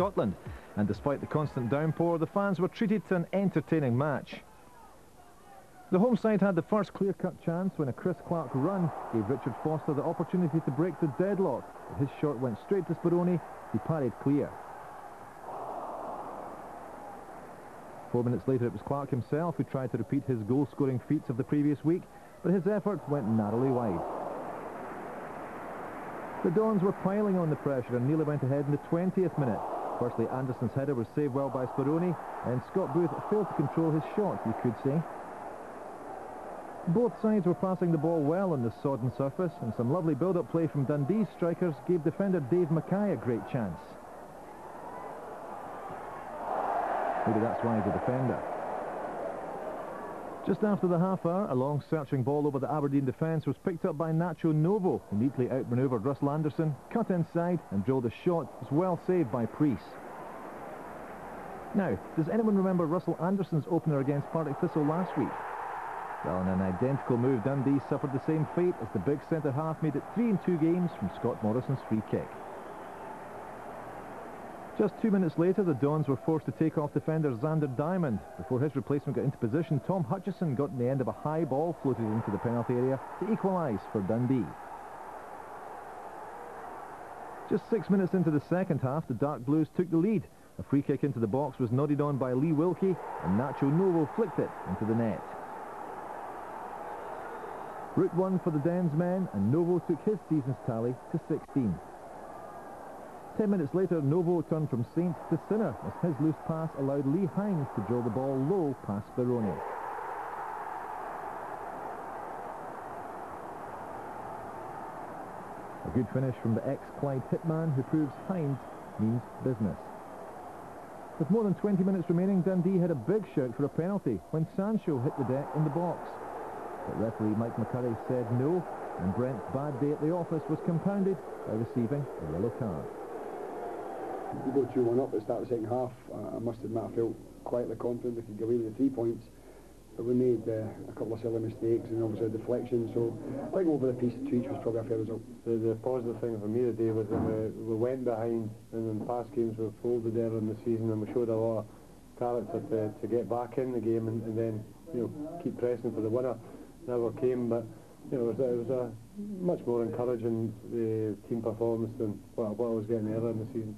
Scotland. And despite the constant downpour, the fans were treated to an entertaining match. The home side had the first clear-cut chance when a Chris Clark run gave Richard Foster the opportunity to break the deadlock. His shot went straight to Speroni, he parried clear. Four minutes later it was Clark himself who tried to repeat his goal-scoring feats of the previous week, but his effort went narrowly wide. The Dons were piling on the pressure and nearly went ahead in the 20th minute. Firstly, Anderson's header was saved well by Speroni, and Scott Booth failed to control his shot, you could say. Both sides were passing the ball well on the sodden surface, and some lovely build-up play from Dundee's strikers gave defender Dave Mackay a great chance. Maybe that's why he's a defender. Just after the half hour, a long searching ball over the Aberdeen defence was picked up by Nacho Novo, who neatly outmanoeuvred Russell Anderson, cut inside and drilled a shot was well saved by Preece. Now, does anyone remember Russell Anderson's opener against Partick Thistle last week? Well, in an identical move, Dundee suffered the same fate as the big centre-half made it 3 in 2 games from Scott Morrison's free kick. Just two minutes later, the Dons were forced to take off defender Zander Diamond. Before his replacement got into position, Tom Hutchison got in the end of a high ball floated into the penalty area to equalise for Dundee. Just six minutes into the second half, the Dark Blues took the lead. A free kick into the box was nodded on by Lee Wilkie, and Nacho Novo flicked it into the net. Route 1 for the Dens men, and Novo took his season's tally to 16. Ten minutes later, Novo turned from saint to sinner as his loose pass allowed Leigh Hinds to drill the ball low past Speroni. A good finish from the ex-Clyde hitman who proves Hinds means business. With more than 20 minutes remaining, Dundee had a big shout for a penalty when Sancho hit the deck in the box. But referee Mike McCurry said no, and Brent's bad day at the office was compounded by receiving a yellow card we go 2-1 up at the start of the second half. Uh, I must admit I felt quietly confident we could get away with the three points. But we made uh, a couple of silly mistakes and obviously a deflection. So I think over the piece two each was probably a fair result. The, the positive thing for me today was that we, we went behind and in past games we folded there in the season and we showed a lot of character to, to get back in the game and, and then you know keep pressing for the winner. Never came, but you know, it was, it was a much more encouraging uh, team performance than what, what I was getting earlier in the season.